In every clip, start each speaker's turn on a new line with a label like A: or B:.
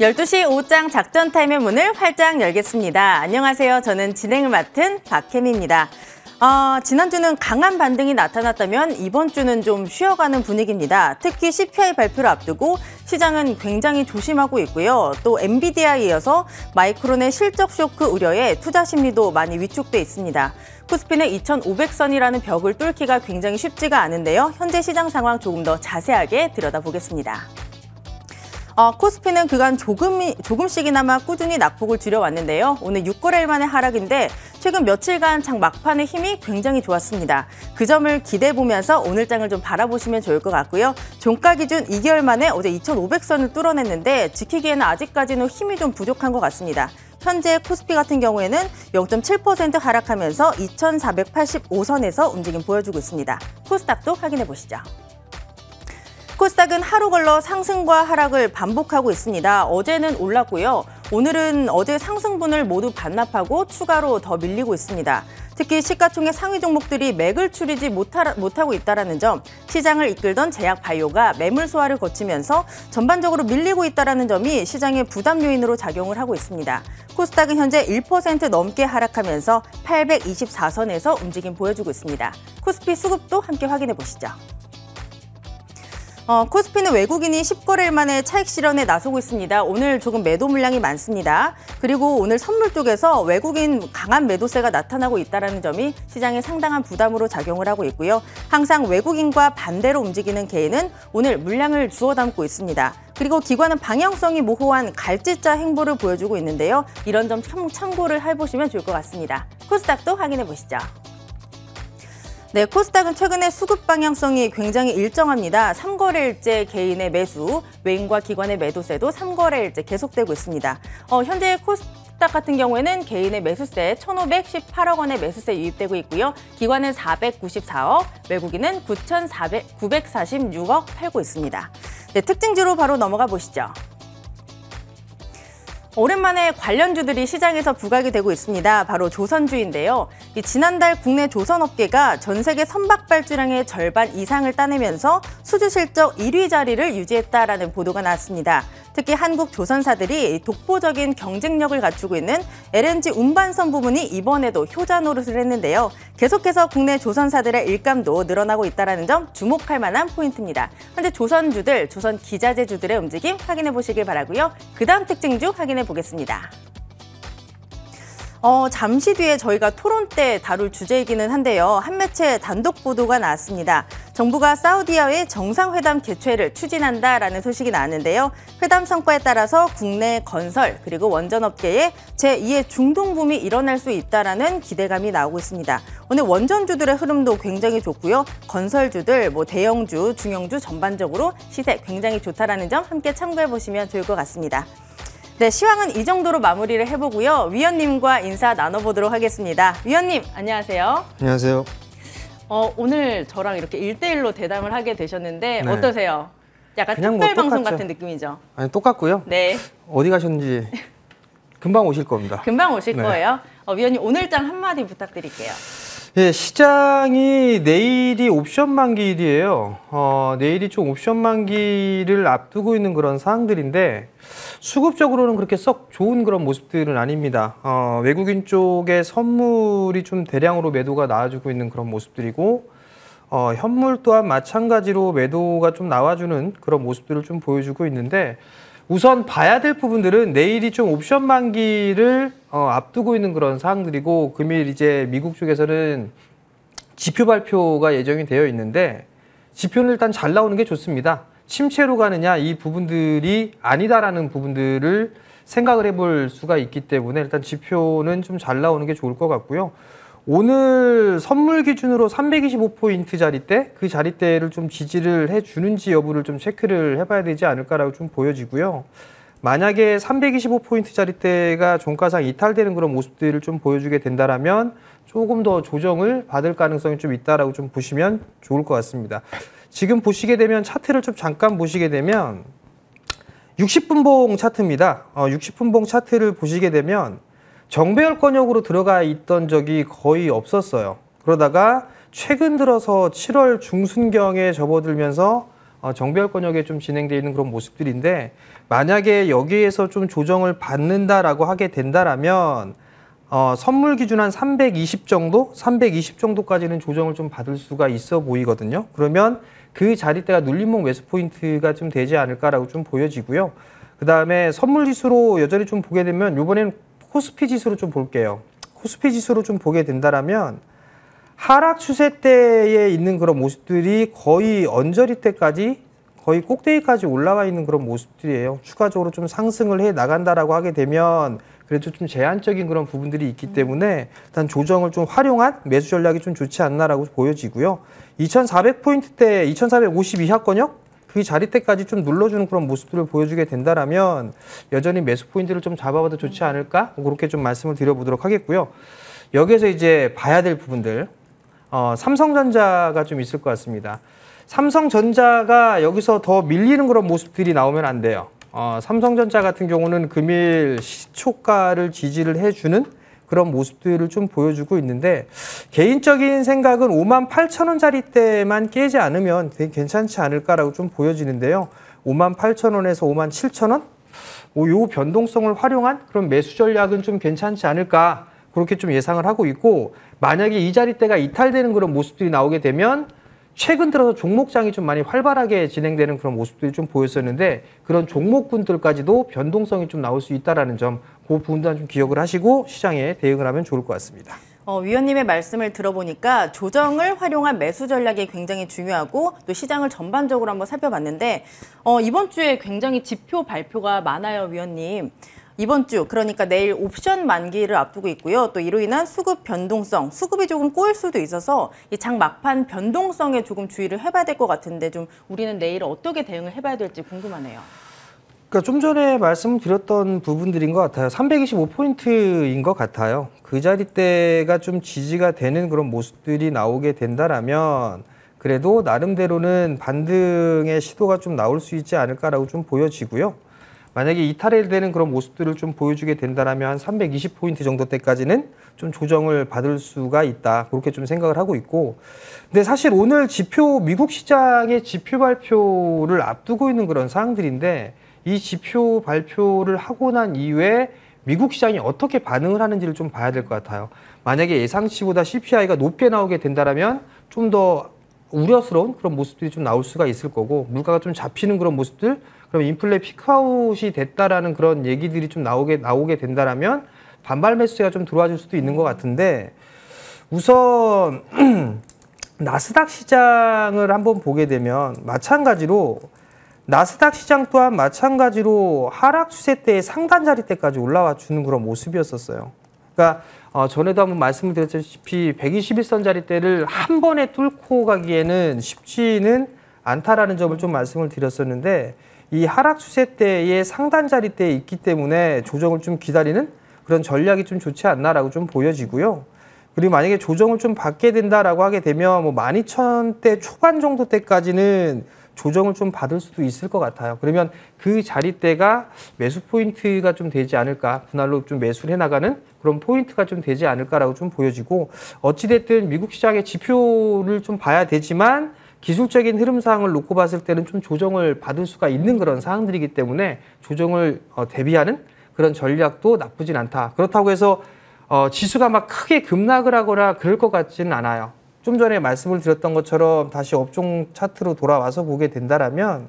A: 12시 오장 작전 타임의 문을 활짝 열겠습니다. 안녕하세요. 저는 진행을 맡은 박혜미입니다. 어, 지난주는 강한 반등이 나타났다면 이번 주는 좀 쉬어가는 분위기입니다. 특히 CPI 발표를 앞두고 시장은 굉장히 조심하고 있고요. 또 엔비디아에 이어서 마이크론의 실적 쇼크 우려에 투자 심리도 많이 위축돼 있습니다. 코스피는 2,500선이라는 벽을 뚫기가 굉장히 쉽지가 않은데요. 현재 시장 상황 조금 더 자세하게 들여다보겠습니다. 어, 코스피는 그간 조금, 조금씩이나마 꾸준히 낙폭을 줄여왔는데요. 오늘 6거래일 만의 하락인데 최근 며칠간 장 막판의 힘이 굉장히 좋았습니다. 그 점을 기대해보면서 오늘 장을 좀 바라보시면 좋을 것 같고요. 종가 기준 2개월 만에 어제 2,500선을 뚫어냈는데 지키기에는 아직까지는 힘이 좀 부족한 것 같습니다. 현재 코스피 같은 경우에는 0.7% 하락하면서 2,485선에서 움직임 보여주고 있습니다. 코스닥도 확인해 보시죠. 코스닥은 하루 걸러 상승과 하락을 반복하고 있습니다. 어제는 올랐고요. 오늘은 어제 상승분을 모두 반납하고 추가로 더 밀리고 있습니다. 특히 시가총액 상위 종목들이 맥을 추리지 못하, 못하고 있다는 점, 시장을 이끌던 제약 바이오가 매물 소화를 거치면서 전반적으로 밀리고 있다는 점이 시장의 부담 요인으로 작용을 하고 있습니다. 코스닥은 현재 1% 넘게 하락하면서 824선에서 움직임 보여주고 있습니다. 코스피 수급도 함께 확인해 보시죠. 어, 코스피는 외국인이 10거래일 만에 차익 실현에 나서고 있습니다. 오늘 조금 매도 물량이 많습니다. 그리고 오늘 선물 쪽에서 외국인 강한 매도세가 나타나고 있다는 점이 시장에 상당한 부담으로 작용을 하고 있고요. 항상 외국인과 반대로 움직이는 개인은 오늘 물량을 주워 담고 있습니다. 그리고 기관은 방향성이 모호한 갈짓자 행보를 보여주고 있는데요. 이런 점 참고를 해보시면 좋을 것 같습니다. 코스닥도 확인해 보시죠. 네, 코스닥은 최근에 수급 방향성이 굉장히 일정합니다. 3거래일째 개인의 매수, 외인과 기관의 매도세도 3거래일째 계속되고 있습니다. 어, 현재 코스닥 같은 경우에는 개인의 매수세 1,518억 원의 매수세 유입되고 있고요. 기관은 494억, 외국인은 9,946억 팔고 있습니다. 네, 특징주로 바로 넘어가 보시죠. 오랜만에 관련주들이 시장에서 부각이 되고 있습니다. 바로 조선주인데요. 지난달 국내 조선업계가 전 세계 선박 발주량의 절반 이상을 따내면서 수주 실적 1위 자리를 유지했다라는 보도가 나왔습니다. 특히 한국 조선사들이 독보적인 경쟁력을 갖추고 있는 LNG 운반선 부분이 이번에도 효자 노릇을 했는데요. 계속해서 국내 조선사들의 일감도 늘어나고 있다는 점 주목할 만한 포인트입니다. 현재 조선주들, 조선 기자재주들의 움직임 확인해 보시길 바라고요. 그 다음 특징주 확인해 보겠습니다. 어, 잠시 뒤에 저희가 토론 때 다룰 주제이기는 한데요. 한 매체 단독 보도가 나왔습니다. 정부가 사우디와의 정상회담 개최를 추진한다라는 소식이 나왔는데요. 회담 성과에 따라서 국내 건설 그리고 원전업계에 제2의 중동붐이 일어날 수 있다라는 기대감이 나오고 있습니다. 오늘 원전주들의 흐름도 굉장히 좋고요. 건설주들, 뭐 대형주, 중형주 전반적으로 시세 굉장히 좋다라는 점 함께 참고해 보시면 좋을 것 같습니다. 네, 시황은 이 정도로 마무리를 해보고요. 위원님과 인사 나눠보도록 하겠습니다. 위원님, 안녕하세요.
B: 안녕하세요.
A: 어, 오늘 저랑 이렇게 일대일로 대담을 하게 되셨는데 네. 어떠세요? 약간 특별 뭐 방송 같은 느낌이죠?
B: 아니, 똑같고요. 네. 어디 가셨는지 금방 오실 겁니다.
A: 금방 오실 네. 거예요. 어, 위원님, 오늘장 한마디 부탁드릴게요.
B: 예, 시장이 내일이 옵션 만기일이에요. 어, 내일이 좀 옵션 만기를 앞두고 있는 그런 사항들인데 수급적으로는 그렇게 썩 좋은 그런 모습들은 아닙니다. 어, 외국인 쪽에 선물이 좀 대량으로 매도가 나와주고 있는 그런 모습들이고 어, 현물 또한 마찬가지로 매도가 좀 나와주는 그런 모습들을 좀 보여주고 있는데 우선 봐야 될 부분들은 내일이 좀 옵션 만기를 어, 앞두고 있는 그런 사항들이고 금일 이제 미국 쪽에서는 지표 발표가 예정이 되어 있는데 지표는 일단 잘 나오는 게 좋습니다. 침체로 가느냐 이 부분들이 아니다라는 부분들을 생각을 해볼 수가 있기 때문에 일단 지표는 좀 잘 나오는 게 좋을 것 같고요. 오늘 선물 기준으로 325포인트 자리대, 그 자리대를 좀 지지를 해주는지 여부를 좀 체크를 해봐야 되지 않을까라고 좀 보여지고요. 만약에 325포인트 자리대가 종가상 이탈되는 그런 모습들을 좀 보여주게 된다라면 조금 더 조정을 받을 가능성이 좀 있다라고 좀 보시면 좋을 것 같습니다. 지금 보시게 되면 차트를 좀 잠깐 보시게 되면 60분봉 차트입니다. 어, 60분봉 차트를 보시게 되면 정배열 권역으로 들어가 있던 적이 거의 없었어요. 그러다가 최근 들어서 7월 중순경에 접어들면서 어, 정배열 권역에 좀 진행되어 있는 그런 모습들인데 만약에 여기에서 좀 조정을 받는다라고 하게 된다라면 어, 선물 기준 한 320 정도, 320 정도까지는 조정을 좀 받을 수가 있어 보이거든요. 그러면 그 자리대가 눌림목 매수 포인트가 좀 되지 않을까라고 좀 보여지고요. 그 다음에 선물 지수로 여전히 좀 보게 되면 이번엔 코스피 지수로 좀 볼게요. 코스피 지수로 좀 보게 된다라면 하락 추세대에 있는 그런 모습들이 거의 언저리 때까지 거의 꼭대기까지 올라와 있는 그런 모습들이에요. 추가적으로 좀 상승을 해 나간다라고 하게 되면 그래도 좀 제한적인 그런 부분들이 있기 때문에 일단 조정을 좀 활용한 매수 전략이 좀 좋지 않나라고 보여지고요. 2,400포인트 대 2,450 이하권역 그 자리대까지 좀 눌러주는 그런 모습들을 보여주게 된다라면 여전히 매수 포인트를 좀 잡아봐도 좋지 않을까 그렇게 좀 말씀을 드려보도록 하겠고요. 여기에서 이제 봐야 될 부분들 어, 삼성전자가 좀 있을 것 같습니다. 삼성전자가 여기서 더 밀리는 그런 모습들이 나오면 안 돼요. 어, 삼성전자 같은 경우는 금일 시초가를 지지를 해주는 그런 모습들을 좀 보여주고 있는데 개인적인 생각은 5만 8천 원짜리 때만 깨지 않으면 괜찮지 않을까라고 좀 보여지는데요. 5만 8천 원에서 5만 7천 원? 요 변동성을 활용한 그런 매수 전략은 좀 괜찮지 않을까 그렇게 좀 예상을 하고 있고 만약에 이 자리대가 이탈되는 그런 모습들이 나오게 되면 최근 들어서 종목장이 좀 많이 활발하게 진행되는 그런 모습들이 좀 보였었는데 그런 종목군들까지도 변동성이 좀 나올 수 있다라는 점, 그 부분도 좀 기억을 하시고 시장에 대응을 하면 좋을 것 같습니다.
A: 어, 위원님의 말씀을 들어보니까 조정을 활용한 매수 전략이 굉장히 중요하고 또 시장을 전반적으로 한번 살펴봤는데 어, 이번 주에 굉장히 지표 발표가 많아요, 위원님. 이번 주 그러니까 내일 옵션 만기를 앞두고 있고요. 또 이로 인한 수급 변동성, 수급이 조금 꼬일 수도 있어서 이 장 막판 변동성에 조금 주의를 해봐야 될 것 같은데 좀 우리는 내일 어떻게 대응을 해봐야 될지 궁금하네요.
B: 그러니까 좀 전에 말씀드렸던 부분들인 것 같아요. 325포인트인 것 같아요. 그 자리대가 좀 지지가 되는 그런 모습들이 나오게 된다라면 그래도 나름대로는 반등의 시도가 좀 나올 수 있지 않을까라고 좀 보여지고요. 만약에 이탈되는 그런 모습들을 좀 보여주게 된다면 한 320포인트 정도 때까지는 좀 조정을 받을 수가 있다. 그렇게 좀 생각을 하고 있고. 근데 사실 오늘 지표, 미국 시장의 지표 발표를 앞두고 있는 그런 사항들인데 이 지표 발표를 하고 난 이후에 미국 시장이 어떻게 반응을 하는지를 좀 봐야 될 것 같아요. 만약에 예상치보다 CPI가 높게 나오게 된다면 좀 더 우려스러운 그런 모습들이 좀 나올 수가 있을 거고 물가가 좀 잡히는 그런 모습들 그럼 인플레 피크아웃이 됐다라는 그런 얘기들이 좀 나오게 나오게 된다라면 반발 매수가 좀 들어와 줄 수도 있는 것 같은데 우선 나스닥 시장을 한번 보게 되면 마찬가지로 나스닥 시장 또한 마찬가지로 하락 추세 때 상단 자리 때까지 올라와 주는 그런 모습이었었어요. 그러니까 어, 전에도 한번 말씀을 드렸다시피 121선 자리대를 한 번에 뚫고 가기에는 쉽지는 않다라는 점을 좀 말씀을 드렸었는데 이 하락 추세 때의 상단 자리 때에 있기 때문에 조정을 좀 기다리는 그런 전략이 좀 좋지 않나라고 좀 보여지고요. 그리고 만약에 조정을 좀 받게 된다라고 하게 되면 뭐 12,000대 초반 정도 때까지는 조정을 좀 받을 수도 있을 것 같아요. 그러면 그 자리대가 매수 포인트가 좀 되지 않을까, 분할로 좀 매수를 해나가는 그런 포인트가 좀 되지 않을까라고 좀 보여지고, 어찌됐든 미국 시장의 지표를 좀 봐야 되지만, 기술적인 흐름 사항을 놓고 봤을 때는 좀 조정을 받을 수가 있는 그런 사항들이기 때문에 조정을 어, 대비하는 그런 전략도 나쁘진 않다. 그렇다고 해서 어, 지수가 막 크게 급락을 하거나 그럴 것 같지는 않아요. 좀 전에 말씀을 드렸던 것처럼 다시 업종 차트로 돌아와서 보게 된다라면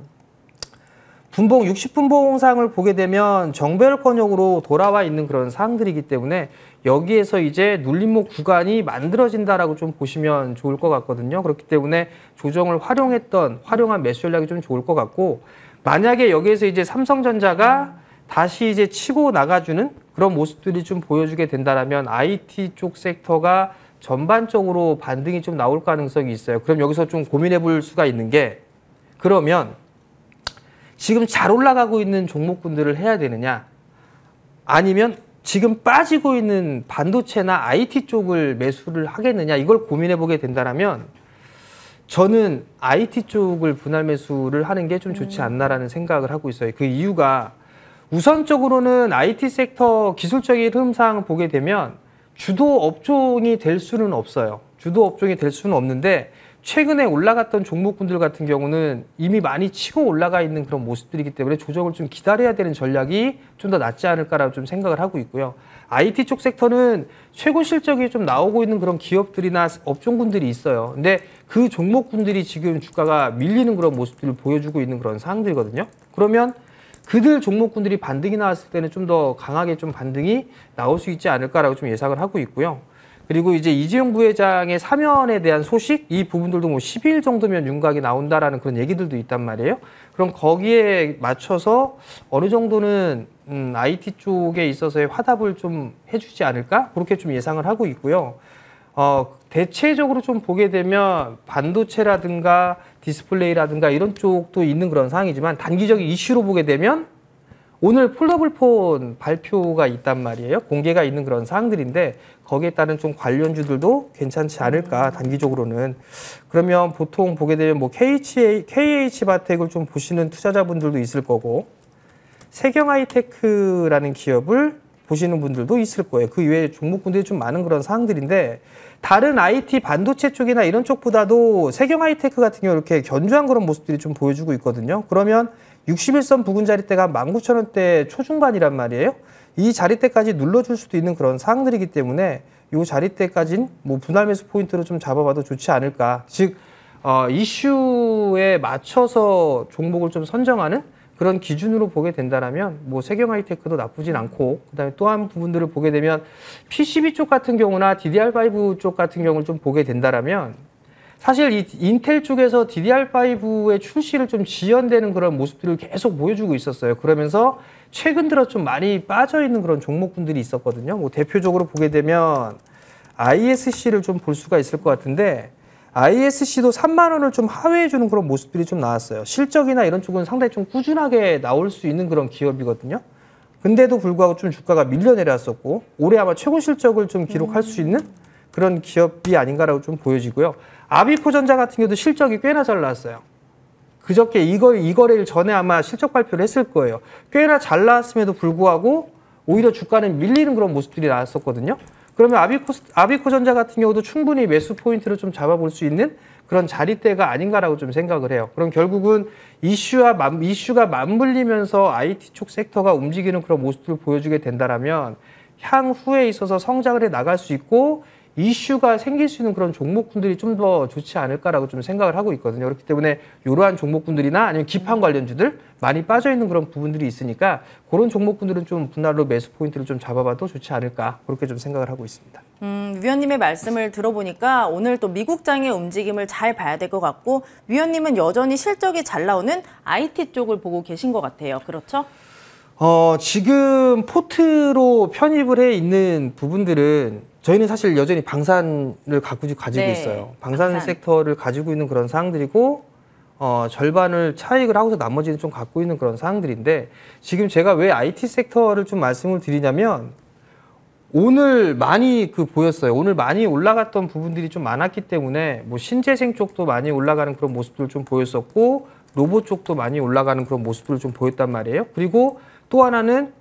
B: 분봉 60분봉 상을 보게 되면 정배열권역으로 돌아와 있는 그런 사항들이기 때문에 여기에서 이제 눌림목 구간이 만들어진다라고 좀 보시면 좋을 것 같거든요. 그렇기 때문에 조정을 활용했던 활용한 매수 전략이 좀 좋을 것 같고 만약에 여기에서 이제 삼성전자가 다시 이제 치고 나가주는 그런 모습들이 좀 보여주게 된다라면 IT 쪽 섹터가 전반적으로 반등이 좀 나올 가능성이 있어요. 그럼 여기서 좀 고민해 볼 수가 있는 게 그러면 지금 잘 올라가고 있는 종목군들을 해야 되느냐 아니면 지금 빠지고 있는 반도체나 IT 쪽을 매수를 하겠느냐 이걸 고민해 보게 된다면 저는 IT 쪽을 분할 매수를 하는 게 좀 좋지 음. 않나라는 생각을 하고 있어요. 그 이유가 우선적으로는 IT 섹터 기술적인 흐름상 보게 되면 주도 업종이 될 수는 없어요. 주도 업종이 될 수는 없는데 최근에 올라갔던 종목군들 같은 경우는 이미 많이 치고 올라가 있는 그런 모습들이기 때문에 조정을 좀 기다려야 되는 전략이 좀 더 낫지 않을까라고 좀 생각을 하고 있고요. IT 쪽 섹터는 최고 실적이 좀 나오고 있는 그런 기업들이나 업종군들이 있어요. 근데 그 종목군들이 지금 주가가 밀리는 그런 모습들을 보여주고 있는 그런 상황들이거든요. 그러면 그들 종목군들이 반등이 나왔을 때는 좀 더 강하게 좀 반등이 나올 수 있지 않을까라고 좀 예상을 하고 있고요. 그리고 이제 이재용 부회장의 사면에 대한 소식 이 부분들도 뭐 10일 정도면 윤곽이 나온다라는 그런 얘기들도 있단 말이에요. 그럼 거기에 맞춰서 어느 정도는 음, IT 쪽에 있어서의 화답을 좀 해주지 않을까 그렇게 좀 예상을 하고 있고요. 어, 대체적으로 좀 보게 되면 반도체라든가 디스플레이라든가 이런 쪽도 있는 그런 상황이지만 단기적인 이슈로 보게 되면 오늘 폴더블 폰 발표가 있단 말이에요. 공개가 있는 그런 사항들인데 거기에 따른 좀 관련주들도 괜찮지 않을까 단기적으로는 그러면 보통 보게 되면 뭐 KH, KH바텍을 좀 보시는 투자자분들도 있을 거고 세경하이테크라는 기업을 보시는 분들도 있을 거예요. 그 이외에 종목군들이 좀 많은 그런 사항들인데 다른 IT 반도체 쪽이나 이런 쪽보다도 세경하이테크 같은 경우 이렇게 견조한 그런 모습들이 좀 보여주고 있거든요. 그러면 61선 부근 자리대가 19,000원대 초중반이란 말이에요. 이 자리대까지 눌러줄 수도 있는 그런 사항들이기 때문에 이 자리대까지는 뭐 분할 매수 포인트로 좀 잡아봐도 좋지 않을까. 즉 어, 이슈에 맞춰서 종목을 좀 선정하는 그런 기준으로 보게 된다라면 뭐 세경 하이테크도 나쁘진 않고 그다음에 또 한 부분들을 보게 되면 PCB 쪽 같은 경우나 DDR5 쪽 같은 경우를 좀 보게 된다라면 사실 이 인텔 쪽에서 DDR5의 출시를 좀 지연되는 그런 모습들을 계속 보여주고 있었어요. 그러면서 최근 들어 좀 많이 빠져 있는 그런 종목군들이 있었거든요. 뭐 대표적으로 보게 되면 ISC를 좀 볼 수가 있을 것 같은데 ISC도 3만 원을 좀 하회해 주는 그런 모습들이 좀 나왔어요. 실적이나 이런 쪽은 상당히 좀 꾸준하게 나올 수 있는 그런 기업이거든요. 근데도 불구하고 좀 주가가 밀려 내려왔었고 올해 아마 최고 실적을 좀 기록할 수 있는 그런 기업이 아닌가라고 좀 보여지고요. 아비코전자 같은 경우도 실적이 꽤나 잘 나왔어요. 그저께 이거 이거래일 전에 아마 실적 발표를 했을 거예요. 꽤나 잘 나왔음에도 불구하고 오히려 주가는 밀리는 그런 모습들이 나왔었거든요. 그러면 아비코, 아비코전자 같은 경우도 충분히 매수 포인트를 좀 잡아볼 수 있는 그런 자리대가 아닌가라고 좀 생각을 해요. 그럼 결국은 이슈와 만, 이슈가 맞물리면서 IT 쪽 섹터가 움직이는 그런 모습들을 보여주게 된다라면 향후에 있어서 성장을 해 나갈 수 있고 이슈가 생길 수 있는 그런 종목군들이 좀 더 좋지 않을까라고 좀 생각을 하고 있거든요. 그렇기 때문에 이러한 종목군들이나 아니면 기판 관련주들 많이 빠져 있는 그런 부분들이 있으니까 그런 종목군들은 좀 분할로 매수 포인트를 좀 잡아봐도 좋지 않을까 그렇게 좀 생각을 하고 있습니다.
A: 음, 위원님의 말씀을 들어보니까 오늘 또 미국장의 움직임을 잘 봐야 될 것 같고 위원님은 여전히 실적이 잘 나오는 IT 쪽을 보고 계신 것 같아요. 그렇죠?
B: 어, 지금 포트로 편입을 해 있는 부분들은 저희는 사실 여전히 방산을 가지고, 가지고
A: 네,
B: 있어요. 방산,
A: 방산.
B: 섹터를 가지고 있는 그런 사항들이고 어, 절반을 차익을 하고서 나머지는 좀 갖고 있는 그런 사항들인데 지금 제가 왜 IT 섹터를 좀 말씀을 드리냐면 오늘 많이 그 보였어요. 오늘 많이 올라갔던 부분들이 좀 많았기 때문에 뭐 신재생 쪽도 많이 올라가는 그런 모습들 좀 보였었고 로봇 쪽도 많이 올라가는 그런 모습들을 좀 보였단 말이에요. 그리고 또 하나는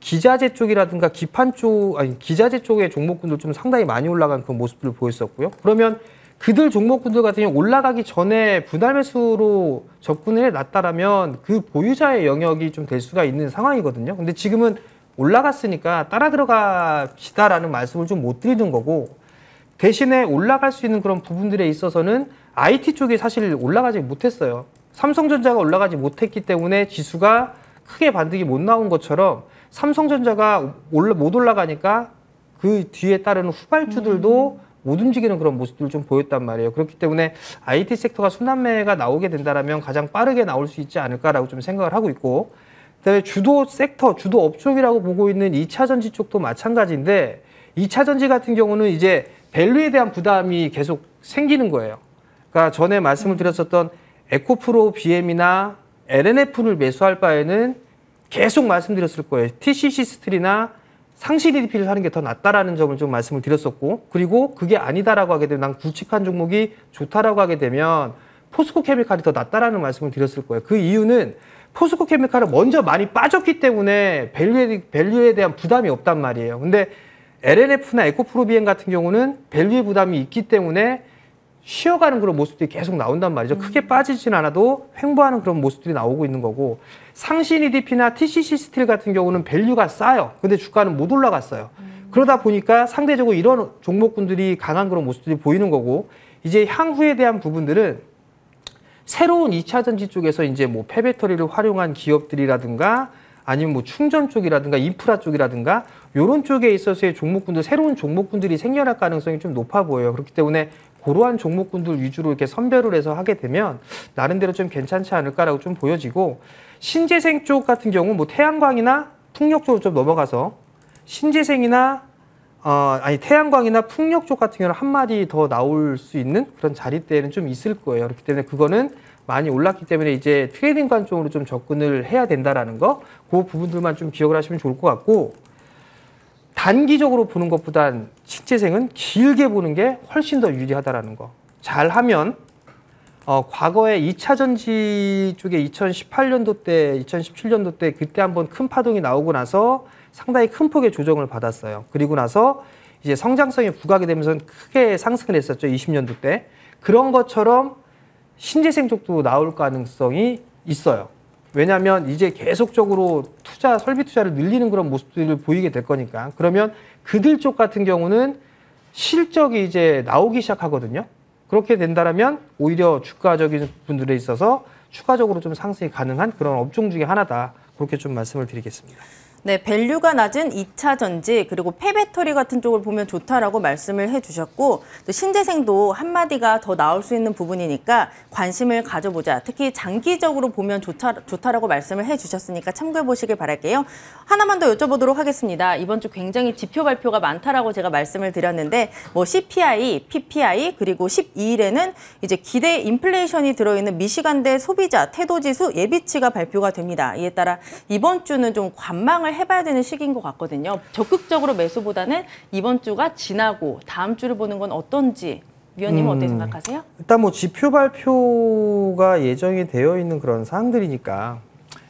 B: 기자재 쪽이라든가 기판 쪽 아니 기자재 쪽의 종목군들 좀 상당히 많이 올라간 그런 모습들을 보였었고요. 그러면 그들 종목군들 같은 경우 올라가기 전에 분할 매수로 접근을 해 놨다라면 그 보유자의 영역이 좀 될 수가 있는 상황이거든요. 근데 지금은 올라갔으니까 따라 들어갑시다라는 말씀을 좀 못 드리는 거고 대신에 올라갈 수 있는 그런 부분들에 있어서는 IT 쪽이 사실 올라가지 못했어요. 삼성전자가 올라가지 못했기 때문에 지수가 크게 반등이 못 나온 것처럼 삼성전자가 올라, 못 올라가니까 그 뒤에 따르는 후발주들도 못 움직이는 그런 모습들을 좀 보였단 말이에요. 그렇기 때문에 IT 섹터가 순환매가 나오게 된다라면 가장 빠르게 나올 수 있지 않을까라고 좀 생각을 하고 있고, 그다음에 주도 섹터, 주도 업종이라고 보고 있는 2차 전지 쪽도 마찬가지인데, 2차 전지 같은 경우는 이제 밸류에 대한 부담이 계속 생기는 거예요. 그러니까 전에 말씀을 드렸었던 에코프로 BM이나 L&F를 매수할 바에는 계속 말씀드렸을 거예요. TCC 스틸이나 상신 EDP를 사는 게 더 낫다라는 점을 좀 말씀을 드렸었고 그리고 그게 아니다라고 하게 되면 난 굵직한 종목이 좋다라고 하게 되면 포스코 케미칼이 더 낫다라는 말씀을 드렸을 거예요. 그 이유는 포스코 케미칼은 먼저 많이 빠졌기 때문에 밸류에, 밸류에 대한 부담이 없단 말이에요. 근데 L&F나 에코프로비엠 같은 경우는 밸류의 부담이 있기 때문에 쉬어가는 그런 모습들이 계속 나온단 말이죠. 크게 빠지진 않아도 횡보하는 그런 모습들이 나오고 있는 거고 상신 EDP나 TCC 스틸 같은 경우는 밸류가 싸요. 근데 주가는 못 올라갔어요. 그러다 보니까 상대적으로 이런 종목군들이 강한 그런 모습들이 보이는 거고 이제 향후에 대한 부분들은 새로운 2차 전지 쪽에서 이제 뭐 폐배터리를 활용한 기업들이라든가 아니면 뭐 충전 쪽이라든가 인프라 쪽이라든가 요런 쪽에 있어서의 종목군들 새로운 종목군들이 생겨날 가능성이 좀 높아 보여요. 그렇기 때문에 그러한 종목군들 위주로 이렇게 선별을 해서 하게 되면 나름대로 좀 괜찮지 않을까라고 좀 보여지고 신재생 쪽 같은 경우 뭐 태양광이나 풍력 쪽으로 좀 넘어가서 신재생이나 어, 아니 태양광이나 풍력 쪽 같은 경우는 한 마디 더 나올 수 있는 그런 자리대는 좀 있을 거예요. 그렇기 때문에 그거는 많이 올랐기 때문에 이제 트레이딩 관점으로 좀 접근을 해야 된다라는 거, 그 부분들만 좀 기억을 하시면 좋을 것 같고 단기적으로 보는 것보단 신재생은 길게 보는 게 훨씬 더 유리하다라는 거. 잘하면 어, 과거에 2차 전지 쪽에 2018년도 때, 2017년도 때 그때 한번 큰 파동이 나오고 나서 상당히 큰 폭의 조정을 받았어요. 그리고 나서 이제 성장성이 부각이 되면서 크게 상승을 했었죠. 20년도 때. 그런 것처럼 신재생 쪽도 나올 가능성이 있어요. 왜냐하면 이제 계속적으로 투자, 설비 투자를 늘리는 그런 모습들을 보이게 될 거니까. 그러면 그들 쪽 같은 경우는 실적이 이제 나오기 시작하거든요. 그렇게 된다면 오히려 주가적인 부분들에 있어서 추가적으로 좀 상승이 가능한 그런 업종 중에 하나다. 그렇게 좀 말씀을 드리겠습니다.
A: 네, 밸류가 낮은 2차 전지 그리고 폐배터리 같은 쪽을 보면 좋다라고 말씀을 해주셨고 또 신재생도 한마디가 더 나올 수 있는 부분이니까 관심을 가져보자. 특히 장기적으로 보면 좋다, 좋다라고 말씀을 해주셨으니까 참고해 보시길 바랄게요. 하나만 더 여쭤보도록 하겠습니다. 이번 주 굉장히 지표 발표가 많다라고 제가 말씀을 드렸는데 뭐 CPI, PPI 그리고 12일에는 이제 기대 인플레이션이 들어있는 미시간대 소비자 태도지수 예비치가 발표가 됩니다. 이에 따라 이번 주는 좀 관망을 해봐야 되는 시기인 것 같거든요. 적극적으로 매수보다는 이번 주가 지나고 다음 주를 보는 건 어떤지 위원님은 어떻게 생각하세요?
B: 일단 뭐 지표 발표가 예정이 되어 있는 그런 사항들이니까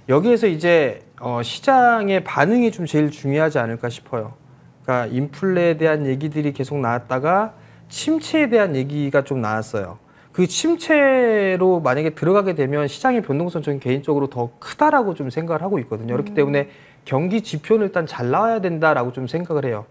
B: 여기에서 이제 어, 시장의 반응이 좀 제일 중요하지 않을까 싶어요. 그러니까 인플레에 대한 얘기들이 계속 나왔다가 침체에 대한 얘기가 좀 나왔어요. 그 침체로 만약에 들어가게 되면 시장의 변동성 저는 개인적으로 더 크다라고 좀 생각을 하고 있거든요. 그렇기 때문에 경기 지표는 일단 잘 나와야 된다라고 좀 생각을 해요.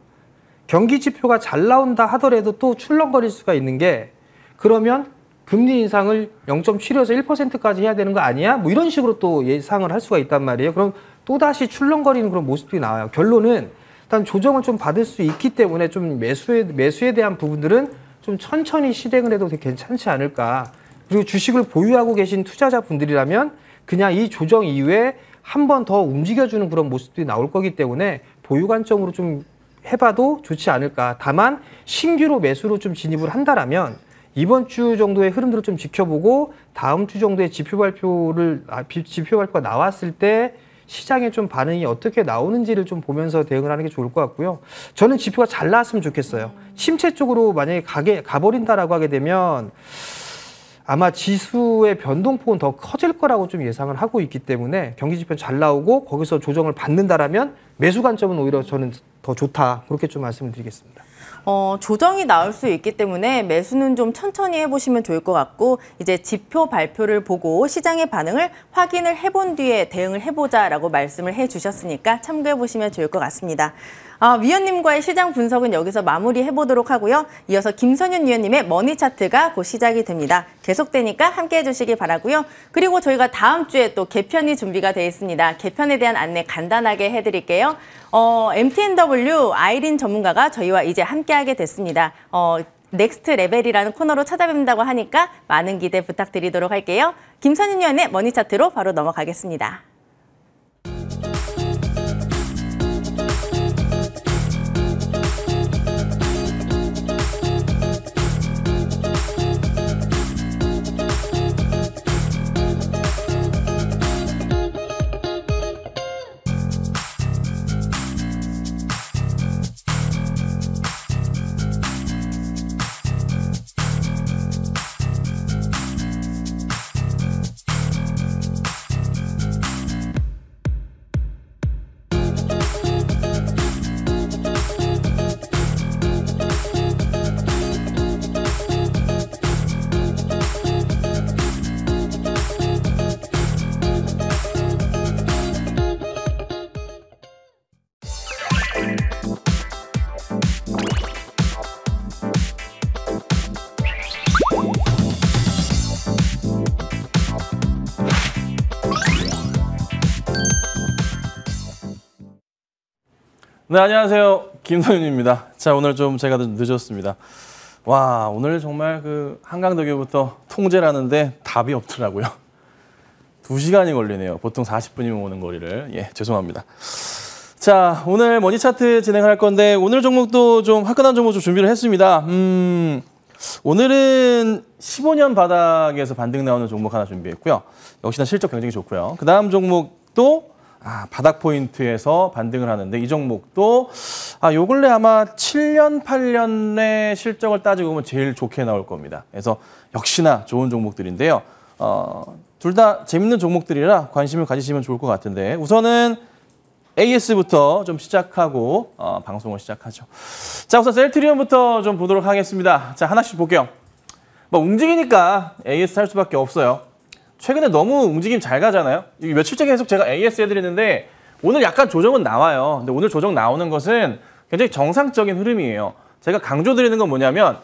B: 경기 지표가 잘 나온다 하더라도 또 출렁거릴 수가 있는 게 그러면 금리 인상을 0.7에서 1%까지 해야 되는 거 아니야? 뭐 이런 식으로 또 예상을 할 수가 있단 말이에요. 그럼 또다시 출렁거리는 그런 모습들이 나와요. 결론은 일단 조정을 좀 받을 수 있기 때문에 좀 매수에, 매수에 대한 부분들은 좀 천천히 실행을 해도 괜찮지 않을까. 그리고 주식을 보유하고 계신 투자자분들이라면 그냥 이 조정 이후에 한 번 더 움직여주는 그런 모습들이 나올 거기 때문에 보유 관점으로 좀 해봐도 좋지 않을까. 다만 신규로 매수로 좀 진입을 한다라면 이번 주 정도의 흐름들을 좀 지켜보고 다음 주 정도의 지표 발표를 아, 비- 지표 발표가 나왔을 때 시장의 좀 반응이 어떻게 나오는지를 좀 보면서 대응을 하는 게 좋을 것 같고요. 저는 지표가 잘 나왔으면 좋겠어요. 침체 쪽으로 만약에 가게 가버린다라고 하게 되면 아마 지수의 변동폭은 더 커질 거라고 좀 예상을 하고 있기 때문에 경기 지표 잘 나오고 거기서 조정을 받는다라면 매수 관점은 오히려 저는 더 좋다 그렇게 좀 말씀을 드리겠습니다.
A: 어, 조정이 나올 수 있기 때문에 매수는 좀 천천히 해보시면 좋을 것 같고 이제 지표 발표를 보고 시장의 반응을 확인을 해본 뒤에 대응을 해보자라고 말씀을 해주셨으니까 참고해보시면 좋을 것 같습니다. 아, 위원님과의 시장 분석은 여기서 마무리해 보도록 하고요. 이어서 김선윤 위원님의 머니 차트가 곧 시작이 됩니다. 계속되니까 함께해 주시기 바라고요. 그리고 저희가 다음 주에 또 개편이 준비가 되어 있습니다. 개편에 대한 안내 간단하게 해드릴게요. 어, MTNW 아이린 전문가가 저희와 이제 함께하게 됐습니다. 어, 넥스트 레벨이라는 코너로 찾아뵙는다고 하니까 많은 기대 부탁드리도록 할게요. 김선윤 위원의 머니 차트로 바로 넘어가겠습니다.
C: 네, 안녕하세요. 김소윤입니다. 자, 오늘 좀 제가 좀 늦었습니다. 와, 오늘 정말 그 한강대교부터 통제라는데 답이 없더라고요. 두 시간이 걸리네요. 보통 40분이면 오는 거리를. 예, 죄송합니다. 자, 오늘 머니 차트 진행할 건데 오늘 종목도 좀 화끈한 종목 좀 준비를 했습니다. 음, 오늘은 15년 바닥에서 반등 나오는 종목 하나 준비했고요. 역시나 실적 굉장히 좋고요. 그 다음 종목도 아, 바닥 포인트에서 반등을 하는데 이 종목도 아, 요 근래 아마 7년, 8년의 실적을 따지고 보면 제일 좋게 나올 겁니다. 그래서 역시나 좋은 종목들인데요. 어, 둘 다 재밌는 종목들이라 관심을 가지시면 좋을 것 같은데 우선은 AS부터 좀 시작하고 어, 방송을 시작하죠. 자, 우선 셀트리온부터 좀 보도록 하겠습니다. 자, 하나씩 볼게요. 뭐 움직이니까 AS 할 수밖에 없어요. 최근에 너무 움직임 잘 가잖아요. 이 며칠째 계속 제가 AS 해드리는데 오늘 약간 조정은 나와요. 근데 오늘 조정 나오는 것은 굉장히 정상적인 흐름이에요. 제가 강조드리는 건 뭐냐면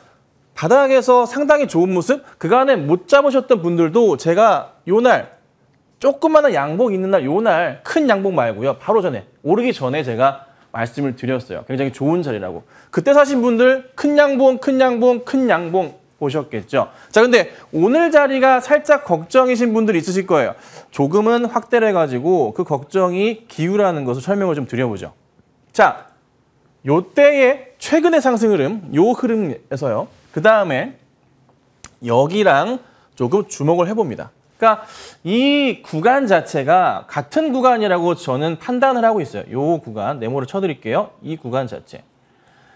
C: 바닥에서 상당히 좋은 모습 그간에 못 잡으셨던 분들도 제가 요날 조그마한 양복 있는 날 요 날 큰 양복 말고요. 바로 전에 오르기 전에 제가 말씀을 드렸어요. 굉장히 좋은 자리라고. 그때 사신 분들 큰 양봉, 큰 양봉, 큰 양봉 보셨겠죠. 자, 근데 오늘 자리가 살짝 걱정이신 분들 있으실 거예요. 조금은 확대를 해가지고 그 걱정이 기우라는 것을 설명을 좀 드려보죠. 자, 요때의 최근의 상승 흐름, 요 흐름에서요. 그 다음에 여기랑 조금 주목을 해봅니다. 그러니까 이 구간 자체가 같은 구간이라고 저는 판단을 하고 있어요. 요 구간, 네모를 쳐드릴게요. 이 구간 자체.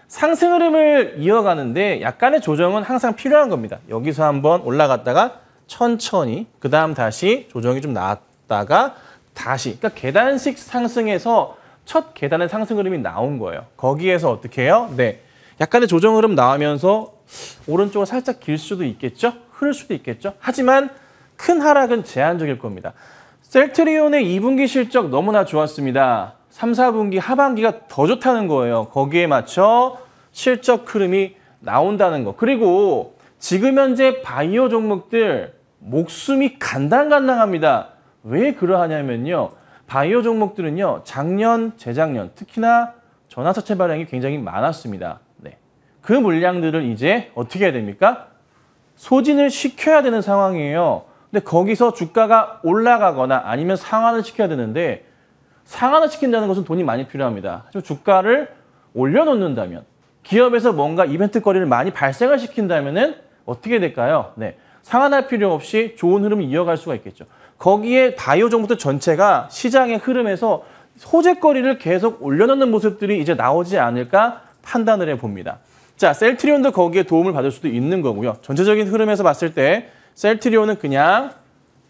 C: 상승 흐름을 이어가는데 약간의 조정은 항상 필요한 겁니다. 여기서 한번 올라갔다가 천천히 그 다음 다시 조정이 좀 나왔다가 다시 그러니까 계단식 상승에서 첫 계단의 상승 흐름이 나온 거예요. 거기에서 어떻게 해요? 네, 약간의 조정 흐름 나오면서 오른쪽으로 살짝 길 수도 있겠죠? 흐를 수도 있겠죠? 하지만 큰 하락은 제한적일 겁니다. 셀트리온의 2분기 실적 너무나 좋았습니다. 3, 4분기 하반기가 더 좋다는 거예요. 거기에 맞춰 실적 흐름이 나온다는 거. 그리고 지금 현재 바이오 종목들 목숨이 간당간당합니다. 왜 그러하냐면요. 바이오 종목들은요. 작년, 재작년, 특히나 전화사채 발행이 굉장히 많았습니다. 네. 그 물량들을 이제 어떻게 해야 됩니까? 소진을 시켜야 되는 상황이에요. 근데 거기서 주가가 올라가거나 아니면 상한을 시켜야 되는데 상한을 시킨다는 것은 돈이 많이 필요합니다. 하지만 주가를 올려놓는다면 기업에서 뭔가 이벤트 거리를 많이 발생을 시킨다면은 어떻게 될까요? 네. 상한할 필요 없이 좋은 흐름을 이어갈 수가 있겠죠. 거기에 바이오 정보들 전체가 시장의 흐름에서 소재거리를 계속 올려놓는 모습들이 이제 나오지 않을까 판단을 해봅니다. 자, 셀트리온도 거기에 도움을 받을 수도 있는 거고요. 전체적인 흐름에서 봤을 때 셀트리온은 그냥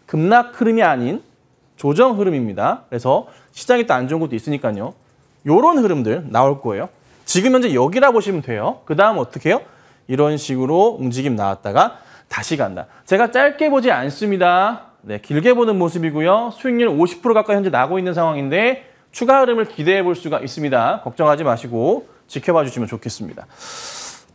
C: 급락 흐름이 아닌 조정 흐름입니다. 그래서 시장이 또 안 좋은 것도 있으니까요. 요런 흐름들 나올 거예요. 지금 현재 여기라 보시면 돼요. 그 다음 어떻게 해요? 이런 식으로 움직임 나왔다가 다시 간다. 제가 짧게 보지 않습니다. 네, 길게 보는 모습이고요. 수익률 50% 가까이 현재 나고 있는 상황인데 추가 흐름을 기대해 볼 수가 있습니다. 걱정하지 마시고 지켜봐 주시면 좋겠습니다.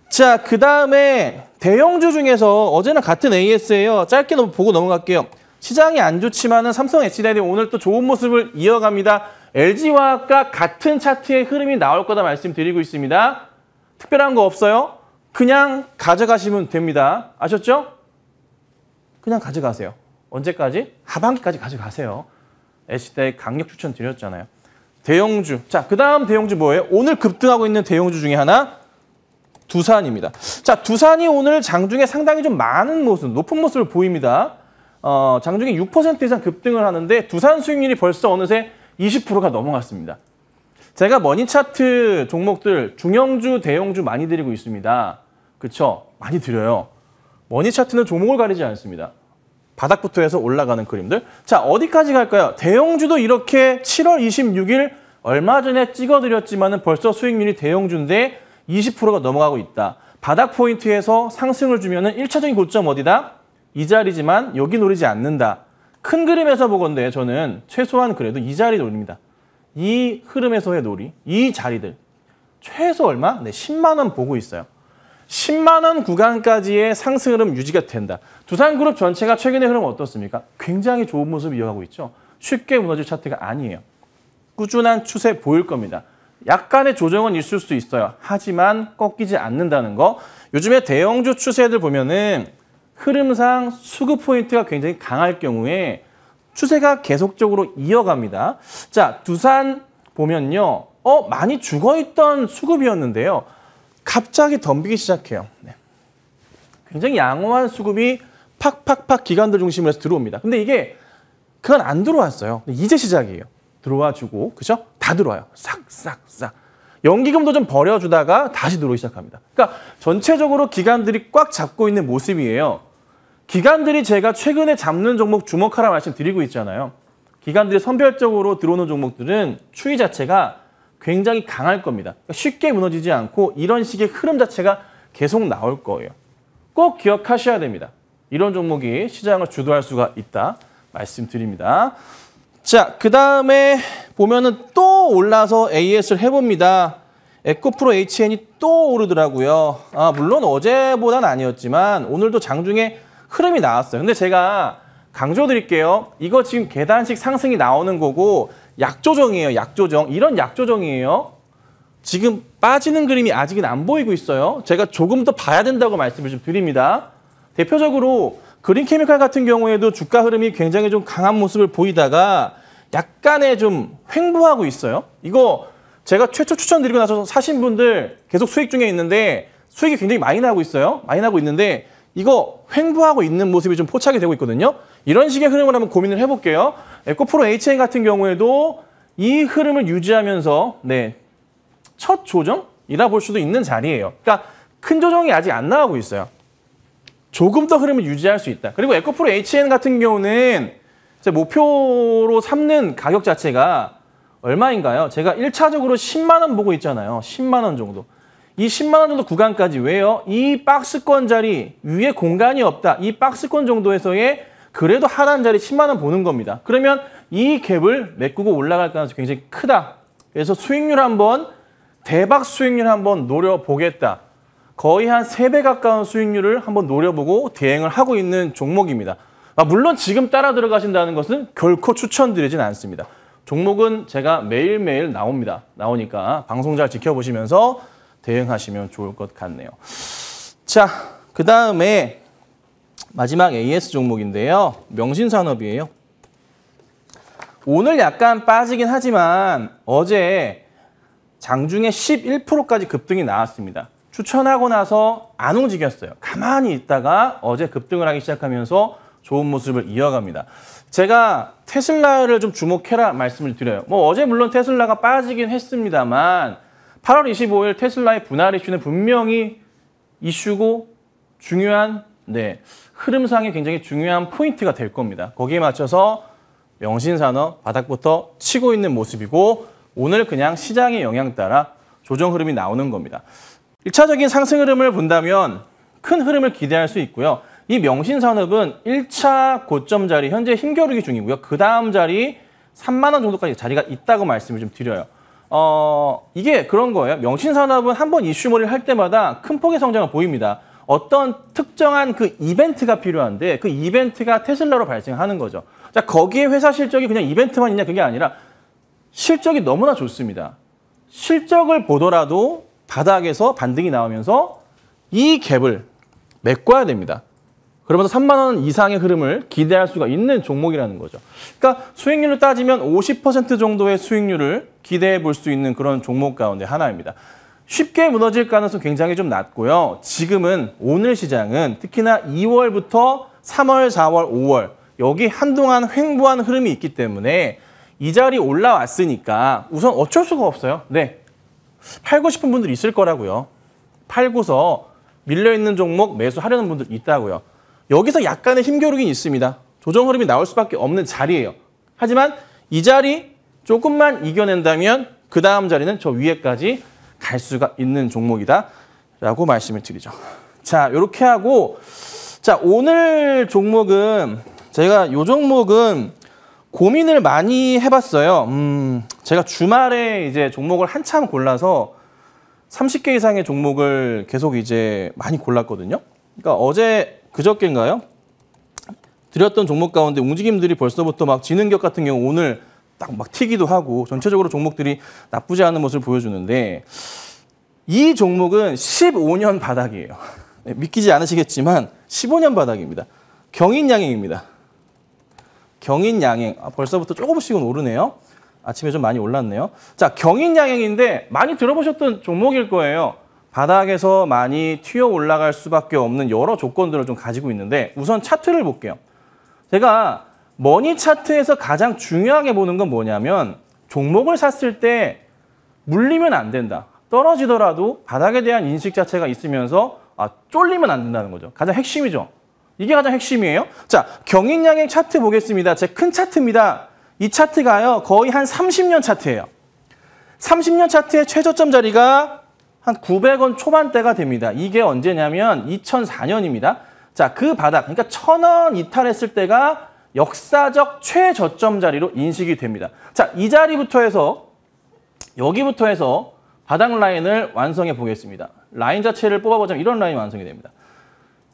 C: 자, 그 다음에 대형주 중에서 어제는 같은 AS예요. 짧게 보고 넘어갈게요. 시장이 안 좋지만은 삼성 HDI 오늘 또 좋은 모습을 이어갑니다. LG화학과 같은 차트의 흐름이 나올 거다 말씀드리고 있습니다. 특별한 거 없어요. 그냥 가져가시면 됩니다. 아셨죠? 그냥 가져가세요. 언제까지? 하반기까지 가져가세요. HDI 강력 추천 드렸잖아요. 대형주. 자, 그 다음 대형주 뭐예요? 오늘 급등하고 있는 대형주 중에 하나 두산입니다. 자, 두산이 오늘 장중에 상당히 좀 많은 모습, 높은 모습을 보입니다. 어, 장중에 6% 이상 급등을 하는데 두산 수익률이 벌써 어느새 20%가 넘어갔습니다. 제가 머니 차트 종목들 중형주, 대형주 많이 드리고 있습니다. 그렇죠? 많이 드려요. 머니 차트는 종목을 가리지 않습니다. 바닥부터 해서 올라가는 그림들. 자, 어디까지 갈까요? 대형주도 이렇게 7월 26일 얼마 전에 찍어드렸지만 벌써 수익률이 대형주인데 20%가 넘어가고 있다. 바닥 포인트에서 상승을 주면 은 1차적인 고점 어디다? 이 자리지만 여기 노리지 않는다. 큰 그림에서 보건데 저는 최소한 그래도 이 자리 노립니다. 이 흐름에서의 놀이, 이 자리들. 최소 얼마? 네, 10만 원 보고 있어요. 10만 원 구간까지의 상승 흐름 유지가 된다. 두산그룹 전체가 최근의 흐름 어떻습니까? 굉장히 좋은 모습 이어가고 있죠. 쉽게 무너질 차트가 아니에요. 꾸준한 추세 보일 겁니다. 약간의 조정은 있을 수 있어요. 하지만 꺾이지 않는다는 거. 요즘에 대형주 추세들 보면은 흐름상 수급 포인트가 굉장히 강할 경우에 추세가 계속적으로 이어갑니다. 자, 두산 보면요. 어, 많이 죽어있던 수급이었는데요. 갑자기 덤비기 시작해요. 네. 굉장히 양호한 수급이 팍팍팍 기관들 중심으로 해서 들어옵니다. 근데 이게 그건 안 들어왔어요. 이제 시작이에요. 들어와 주고, 그죠? 다 들어와요. 싹, 싹, 싹. 연기금도 좀 버려주다가 다시 들어오기 시작합니다. 그러니까 전체적으로 기관들이 꽉 잡고 있는 모습이에요. 기관들이 제가 최근에 잡는 종목 주목하라 말씀드리고 있잖아요. 기관들이 선별적으로 들어오는 종목들은 추이 자체가 굉장히 강할 겁니다. 그러니까 쉽게 무너지지 않고 이런 식의 흐름 자체가 계속 나올 거예요. 꼭 기억하셔야 됩니다. 이런 종목이 시장을 주도할 수가 있다 말씀드립니다. 자, 그 다음에 보면은 또 올라서 AS를 해봅니다. 에코프로 HN이 또 오르더라고요. 아, 물론 어제보단 아니었지만 오늘도 장중에 흐름이 나왔어요. 근데 제가 강조드릴게요. 이거 지금 계단식 상승이 나오는 거고 약조정이에요. 약조정. 이런 약조정이에요. 지금 빠지는 그림이 아직은 안 보이고 있어요. 제가 조금 더 봐야 된다고 말씀을 좀 드립니다. 대표적으로 그린 케미칼 같은 경우에도 주가 흐름이 굉장히 좀 강한 모습을 보이다가 약간의 좀 횡보하고 있어요. 이거 제가 최초 추천드리고 나서 사신 분들 계속 수익 중에 있는데 수익이 굉장히 많이 나고 있어요. 많이 나고 있는데 이거 횡보하고 있는 모습이 좀 포착이 되고 있거든요. 이런 식의 흐름을 한번 고민을 해볼게요. 에코프로 HN 같은 경우에도 이 흐름을 유지하면서 네, 첫 조정이라 볼 수도 있는 자리예요. 그러니까 큰 조정이 아직 안 나가고 있어요. 조금 더 흐름을 유지할 수 있다. 그리고 에코프로 HN 같은 경우는 제 목표로 삼는 가격 자체가 얼마인가요? 제가 1차적으로 10만 원 보고 있잖아요. 10만 원 정도. 이 10만 원 정도 구간까지 왜요? 이 박스권 자리 위에 공간이 없다. 이 박스권 정도에서의 그래도 하단 자리 10만 원 보는 겁니다. 그러면 이 갭을 메꾸고 올라갈 가능성이 굉장히 크다. 그래서 수익률 한번 대박 수익률 한번 노려보겠다. 거의 한세배 가까운 수익률을 한번 노려보고 대행을 하고 있는 종목입니다. 아, 물론 지금 따라 들어가신다는 것은 결코 추천드리진 않습니다. 종목은 제가 매일매일 나옵니다. 나오니까 방송 잘 지켜보시면서 대응하시면 좋을 것 같네요. 자, 그 다음에 마지막 AS 종목인데요. 명신산업이에요. 오늘 약간 빠지긴 하지만 어제 장중에 11%까지 급등이 나왔습니다. 추천하고 나서 안 움직였어요. 가만히 있다가 어제 급등을 하기 시작하면서 좋은 모습을 이어갑니다. 제가 테슬라를 좀 주목해라 말씀을 드려요. 뭐 어제 물론 테슬라가 빠지긴 했습니다만 8월 25일 테슬라의 분할 이슈는 분명히 이슈고 중요한 네, 흐름상에 굉장히 중요한 포인트가 될 겁니다. 거기에 맞춰서 명신산업 바닥부터 치고 있는 모습이고 오늘 그냥 시장의 영향 따라 조정 흐름이 나오는 겁니다. 1차적인 상승 흐름을 본다면 큰 흐름을 기대할 수 있고요. 이 명신산업은 1차 고점 자리 현재 힘겨루기 중이고요. 그 다음 자리 3만 원 정도까지 자리가 있다고 말씀을 좀 드려요. 어, 이게 그런 거예요. 명신산업은 한 번 이슈몰이를 할 때마다 큰 폭의 성장을 보입니다. 어떤 특정한 그 이벤트가 필요한데 그 이벤트가 테슬라로 발생하는 거죠. 자, 거기에 회사 실적이 그냥 이벤트만 있냐 그게 아니라 실적이 너무나 좋습니다. 실적을 보더라도 바닥에서 반등이 나오면서 이 갭을 메꿔야 됩니다. 그러면서 3만 원 이상의 흐름을 기대할 수가 있는 종목이라는 거죠. 그러니까 수익률로 따지면 50% 정도의 수익률을 기대해 볼 수 있는 그런 종목 가운데 하나입니다. 쉽게 무너질 가능성 굉장히 좀 낮고요. 지금은 오늘 시장은 특히나 2월부터 3월, 4월, 5월 여기 한동안 횡보한 흐름이 있기 때문에 이 자리 올라왔으니까 우선 어쩔 수가 없어요. 네. 팔고 싶은 분들 있을 거라고요. 팔고서 밀려있는 종목 매수하려는 분들 있다고요. 여기서 약간의 힘겨루긴 있습니다. 조정 흐름이 나올 수밖에 없는 자리예요. 하지만 이 자리 조금만 이겨낸다면 그 다음 자리는 저 위에까지 갈 수가 있는 종목이다 라고 말씀을 드리죠. 자, 이렇게 하고 자, 오늘 종목은 제가 요 종목은 고민을 많이 해봤어요. 음, 제가 주말에 이제 종목을 한참 골라서 30개 이상의 종목을 계속 이제 많이 골랐거든요. 그러니까 어제 그저께인가요? 드렸던 종목 가운데 움직임들이 벌써부터 막 지능격 같은 경우 오늘 딱 막 튀기도 하고 전체적으로 종목들이 나쁘지 않은 모습을 보여주는데 이 종목은 15년 바닥이에요. 네, 믿기지 않으시겠지만 15년 바닥입니다. 경인양행입니다. 경인양행 아, 벌써부터 조금씩은 오르네요. 아침에 좀 많이 올랐네요. 자, 경인양행인데 많이 들어보셨던 종목일 거예요. 바닥에서 많이 튀어 올라갈 수밖에 없는 여러 조건들을 좀 가지고 있는데 우선 차트를 볼게요. 제가 머니 차트에서 가장 중요하게 보는 건 뭐냐면 종목을 샀을 때 물리면 안 된다. 떨어지더라도 바닥에 대한 인식 자체가 있으면서 아, 쫄리면 안 된다는 거죠. 가장 핵심이죠. 이게 가장 핵심이에요. 자, 경인양행 차트 보겠습니다. 제 큰 차트입니다. 이 차트가요, 거의 한 30년 차트예요. 30년 차트의 최저점 자리가 한 900원 초반대가 됩니다. 이게 언제냐면 2004년입니다. 자, 그 바닥, 그러니까 1000원 이탈했을 때가 역사적 최저점 자리로 인식이 됩니다. 자, 이 자리부터 해서 여기부터 해서 바닥 라인을 완성해 보겠습니다. 라인 자체를 뽑아보자면 이런 라인이 완성이 됩니다.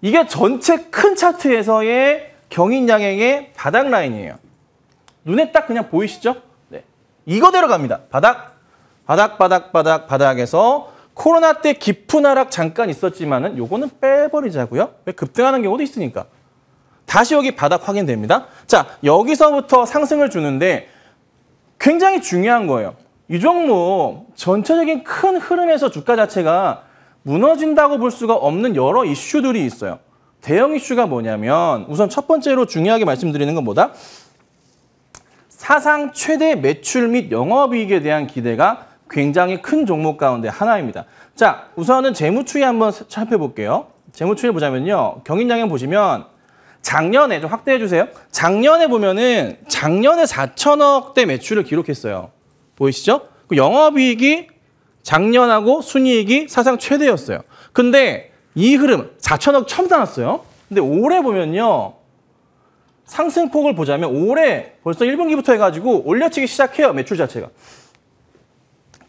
C: 이게 전체 큰 차트에서의 경인양행의 바닥 라인이에요. 눈에 딱 그냥 보이시죠? 네. 이거대로 갑니다. 바닥, 바닥, 바닥, 바닥, 바닥에서 코로나 때 깊은 하락 잠깐 있었지만은 요거는 빼버리자고요. 왜 급등하는 경우도 있으니까. 다시 여기 바닥 확인됩니다. 자, 여기서부터 상승을 주는데 굉장히 중요한 거예요. 이 종목 전체적인 큰 흐름에서 주가 자체가 무너진다고 볼 수가 없는 여러 이슈들이 있어요. 대형 이슈가 뭐냐면 우선 첫 번째로 중요하게 말씀드리는 건 뭐다? 사상 최대 매출 및 영업이익에 대한 기대가 굉장히 큰 종목 가운데 하나입니다. 자, 우선은 재무추이 한번 살펴볼게요. 재무추이 보자면요. 경인양행 보시면 작년에 좀 확대해 주세요. 작년에 보면은 작년에 4천억대 매출을 기록했어요. 보이시죠? 그 영업이익이 작년하고 순이익이 사상 최대였어요. 근데 이 흐름 4천억 처음 나왔어요. 근데 올해 보면요. 상승폭을 보자면 올해 벌써 1분기부터 해가지고 올려치기 시작해요. 매출 자체가.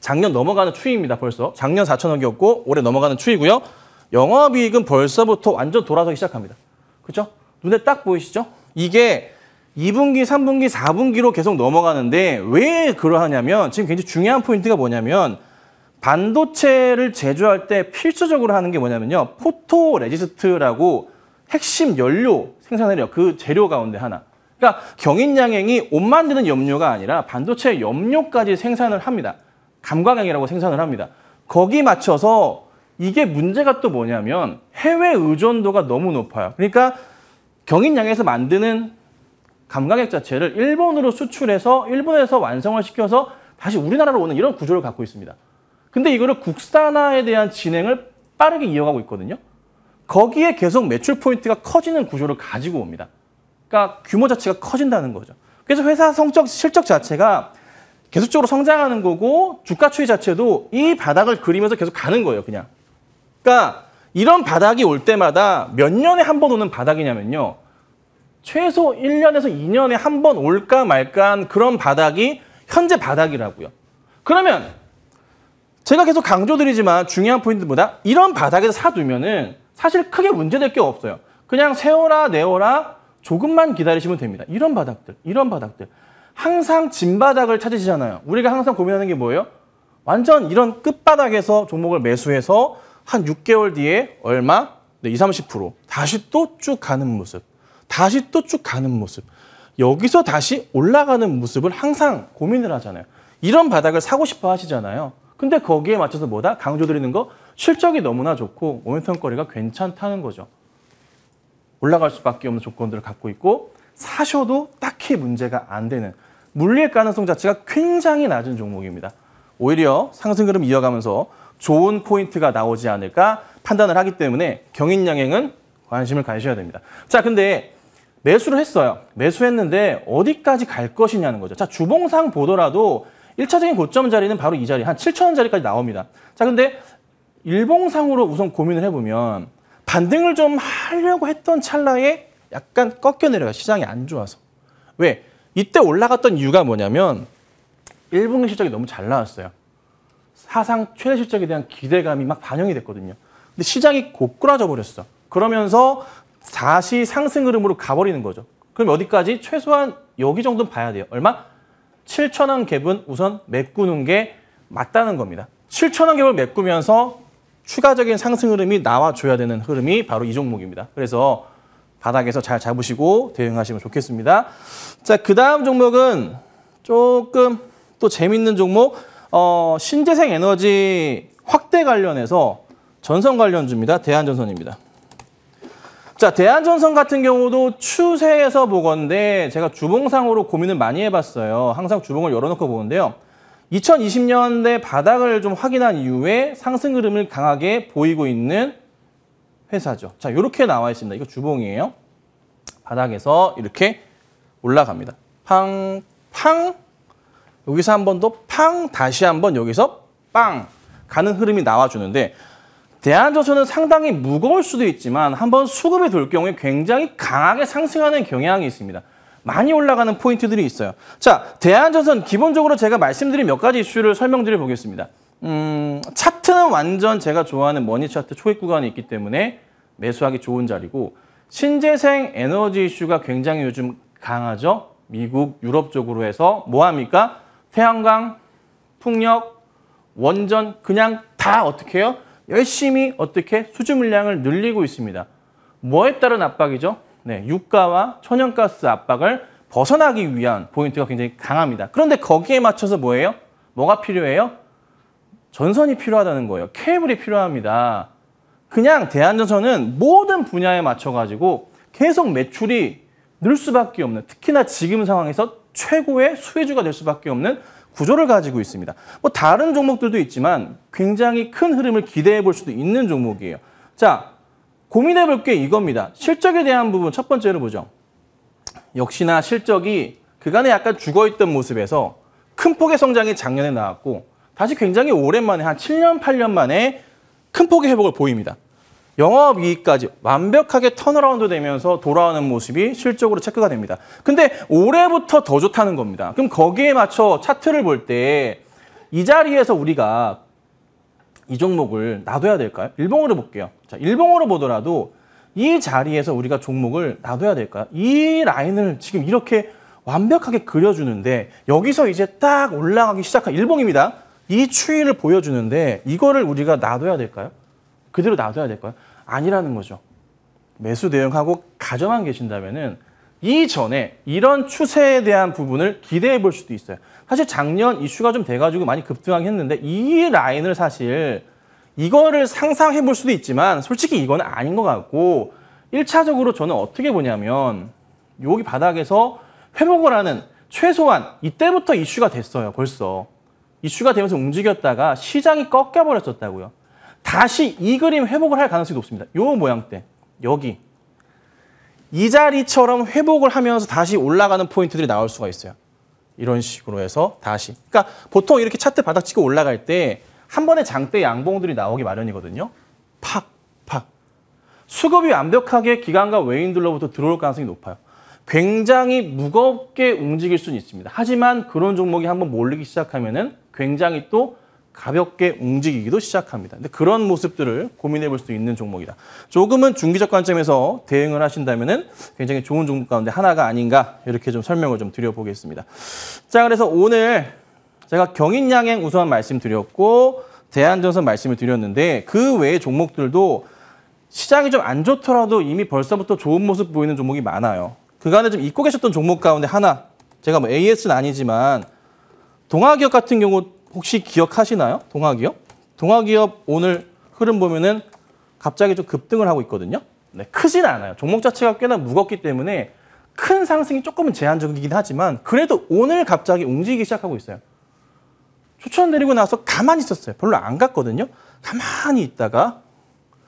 C: 작년 넘어가는 추이입니다. 벌써. 작년 4천억이었고 올해 넘어가는 추이고요. 영업이익은 벌써부터 완전 돌아서기 시작합니다. 그렇죠? 눈에 딱 보이시죠? 이게 2분기, 3분기, 4분기로 계속 넘어가는데 왜 그러하냐면 지금 굉장히 중요한 포인트가 뭐냐면 반도체를 제조할 때 필수적으로 하는 게 뭐냐면요. 포토레지스트라고 핵심 연료 생산을 해요. 그 재료 가운데 하나. 그러니까 경인양행이 옷 만드는 염료가 아니라 반도체 염료까지 생산을 합니다. 감광양이라고 생산을 합니다. 거기 맞춰서 이게 문제가 또 뭐냐면 해외 의존도가 너무 높아요. 그러니까 경인양에서 만드는 감광액 자체를 일본으로 수출해서 일본에서 완성을 시켜서 다시 우리나라로 오는 이런 구조를 갖고 있습니다. 근데 이거를 국산화에 대한 진행을 빠르게 이어가고 있거든요. 거기에 계속 매출 포인트가 커지는 구조를 가지고 옵니다. 그러니까 규모 자체가 커진다는 거죠. 그래서 회사 성적 실적 자체가 계속적으로 성장하는 거고 주가 추이 자체도 이 바닥을 그리면서 계속 가는 거예요, 그냥. 그러니까 이런 바닥이 올 때마다 몇 년에 한 번 오는 바닥이냐면요. 최소 1년에서 2년에 한 번 올까 말까 한 그런 바닥이 현재 바닥이라고요. 그러면 제가 계속 강조드리지만 중요한 포인트보다 이런 바닥에서 사두면은 사실 크게 문제될 게 없어요. 그냥 세워라 내워라 조금만 기다리시면 됩니다. 이런 바닥들, 이런 바닥들. 항상 진바닥을 찾으시잖아요. 우리가 항상 고민하는 게 뭐예요? 완전 이런 끝바닥에서 종목을 매수해서 한 6개월 뒤에 얼마? 네, 20, 30% 다시 또 쭉 가는 모습. 다시 또 쭉 가는 모습. 여기서 다시 올라가는 모습을 항상 고민을 하잖아요. 이런 바닥을 사고 싶어 하시잖아요. 근데 거기에 맞춰서 뭐다? 강조드리는 거 실적이 너무나 좋고 모멘텀 거리가 괜찮다는 거죠. 올라갈 수밖에 없는 조건들을 갖고 있고 사셔도 딱히 문제가 안 되는 물릴 가능성 자체가 굉장히 낮은 종목입니다. 오히려 상승 흐름 이어가면서 좋은 포인트가 나오지 않을까 판단을 하기 때문에 경인 양행은 관심을 가지셔야 됩니다. 자, 근데 매수를 했어요. 매수했는데 어디까지 갈 것이냐는 거죠. 자, 주봉상 보더라도 1차적인 고점 자리는 바로 이 자리, 한 7천 원 자리까지 나옵니다. 자, 근데 일봉상으로 우선 고민을 해보면 반등을 좀 하려고 했던 찰나에 약간 꺾여 내려가 시장이 안 좋아서. 왜? 이때 올라갔던 이유가 뭐냐면 1분기 실적이 너무 잘 나왔어요. 사상 최대 실적에 대한 기대감이 막 반영이 됐거든요. 근데 시장이 고꾸라져 버렸어. 그러면서 다시 상승 흐름으로 가버리는 거죠. 그럼 어디까지? 최소한 여기 정도는 봐야 돼요. 얼마? 7,000원 갭은 우선 메꾸는 게 맞다는 겁니다. 7,000원 갭을 메꾸면서 추가적인 상승 흐름이 나와줘야 되는 흐름이 바로 이 종목입니다. 그래서 바닥에서 잘 잡으시고 대응하시면 좋겠습니다. 자, 그 다음 종목은 조금 또 재밌는 종목, 어, 신재생 에너지 확대 관련해서 전선 관련주입니다. 대한전선입니다. 자, 대한전선 같은 경우도 추세에서 보건데 제가 주봉상으로 고민을 많이 해봤어요. 항상 주봉을 열어놓고 보는데요. 2020년대 바닥을 좀 확인한 이후에 상승 흐름을 강하게 보이고 있는 회사죠. 자, 이렇게 나와 있습니다. 이거 주봉이에요. 바닥에서 이렇게 올라갑니다. 팡, 팡. 여기서 한 번 더 팡, 다시 한 번 여기서 빵 가는 흐름이 나와주는데 대한조선은 상당히 무거울 수도 있지만 한번 수급이 돌 경우에 굉장히 강하게 상승하는 경향이 있습니다. 많이 올라가는 포인트들이 있어요. 자, 대한조선 기본적으로 제가 말씀드린 몇 가지 이슈를 설명드려 보겠습니다. 음, 차트는 완전 제가 좋아하는 머니 차트 초입 구간이 있기 때문에 매수하기 좋은 자리고 신재생 에너지 이슈가 굉장히 요즘 강하죠. 미국, 유럽 쪽으로 해서 뭐 합니까? 태양광, 풍력, 원전 그냥 다 어떻게 해요? 열심히 어떻게 수주 물량을 늘리고 있습니다. 뭐에 따른 압박이죠? 네, 유가와 천연가스 압박을 벗어나기 위한 포인트가 굉장히 강합니다. 그런데 거기에 맞춰서 뭐예요? 뭐가 필요해요? 전선이 필요하다는 거예요. 케이블이 필요합니다. 그냥 대한전선은 모든 분야에 맞춰가지고 계속 매출이 늘 수밖에 없는 특히나 지금 상황에서 최고의 수혜주가 될 수밖에 없는 구조를 가지고 있습니다. 뭐 다른 종목들도 있지만 굉장히 큰 흐름을 기대해 볼 수도 있는 종목이에요. 자, 고민해 볼 게 이겁니다. 실적에 대한 부분 첫 번째로 보죠. 역시나 실적이 그간에 약간 죽어있던 모습에서 큰 폭의 성장이 작년에 나왔고 다시 굉장히 오랜만에 한 7년, 8년 만에 큰 폭의 회복을 보입니다. 영업이익까지 완벽하게 턴어라운드 되면서 돌아오는 모습이 실적으로 체크가 됩니다. 근데 올해부터 더 좋다는 겁니다. 그럼 거기에 맞춰 차트를 볼 때 이 자리에서 우리가 이 종목을 놔둬야 될까요? 일봉으로 볼게요. 자, 일봉으로 보더라도 이 자리에서 우리가 종목을 놔둬야 될까요? 이 라인을 지금 이렇게 완벽하게 그려주는데 여기서 이제 딱 올라가기 시작한 일봉입니다. 이 추이를 보여주는데 이거를 우리가 놔둬야 될까요? 그대로 놔둬야 될까요? 아니라는 거죠. 매수 대응하고 가져만 계신다면은 이전에 이런 추세에 대한 부분을 기대해 볼 수도 있어요. 사실 작년 이슈가 좀 돼가지고 많이 급등하긴 했는데 이 라인을 사실 이거를 상상해 볼 수도 있지만 솔직히 이거는 아닌 것 같고 1차적으로 저는 어떻게 보냐면 여기 바닥에서 회복을 하는 최소한 이때부터 이슈가 됐어요. 벌써. 이슈가 되면서 움직였다가 시장이 꺾여버렸었다고요. 다시 이 그림 회복을 할 가능성이 높습니다. 요 모양대 여기 이 자리처럼 회복을 하면서 다시 올라가는 포인트들이 나올 수가 있어요. 이런 식으로 해서 다시. 그러니까 보통 이렇게 차트 바닥 치고 올라갈 때 한 번에 장대 양봉들이 나오기 마련이거든요. 팍, 팍. 수급이 완벽하게 기관과 외인들로부터 들어올 가능성이 높아요. 굉장히 무겁게 움직일 수는 있습니다. 하지만 그런 종목이 한번 몰리기 시작하면은 굉장히 또 가볍게 움직이기도 시작합니다. 근데 그런 모습들을 고민해 볼 수 있는 종목이다. 조금은 중기적 관점에서 대응을 하신다면은 굉장히 좋은 종목 가운데 하나가 아닌가 이렇게 좀 설명을 좀 드려보겠습니다. 자, 그래서 오늘 제가 경인양행 우선 말씀드렸고 대한전선 말씀을 드렸는데 그 외의 종목들도 시장이 좀 안 좋더라도 이미 벌써부터 좋은 모습 보이는 종목이 많아요. 그간에 좀 잊고 계셨던 종목 가운데 하나 제가 뭐 AS는 아니지만 동아기업 같은 경우 혹시 기억하시나요? 동아기업? 동아기업 오늘 흐름 보면은 갑자기 좀 급등을 하고 있거든요. 네, 크진 않아요. 종목 자체가 꽤나 무겁기 때문에 큰 상승이 조금은 제한적이긴 하지만 그래도 오늘 갑자기 움직이기 시작하고 있어요. 추천드리고 나서 가만히 있었어요. 별로 안 갔거든요. 가만히 있다가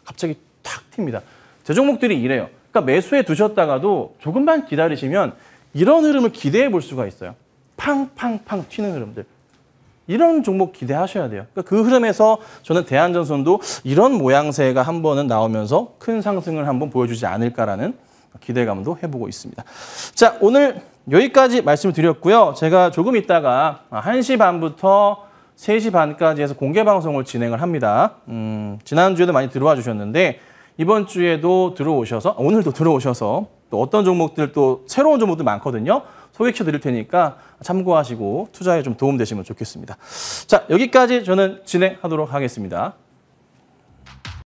C: 갑자기 탁 튑니다. 제 종목들이 이래요. 그러니까 매수해 두셨다가도 조금만 기다리시면 이런 흐름을 기대해 볼 수가 있어요. 팡팡팡 튀는 흐름들. 이런 종목 기대하셔야 돼요. 그러니까 그 흐름에서 저는 대한전선도 이런 모양새가 한 번은 나오면서 큰 상승을 한번 보여주지 않을까라는 기대감도 해보고 있습니다. 자, 오늘 여기까지 말씀을 드렸고요. 제가 조금 있다가 1시 반부터 3시 반까지 해서 공개 방송을 진행을 합니다. 음, 지난주에도 많이 들어와 주셨는데 이번 주에도 들어오셔서 오늘도 들어오셔서 또 어떤 종목들 또 새로운 종목들 많거든요. 소개시켜 드릴 테니까 참고하시고 투자에 좀 도움 되시면 좋겠습니다. 자, 여기까지 저는 진행하도록 하겠습니다.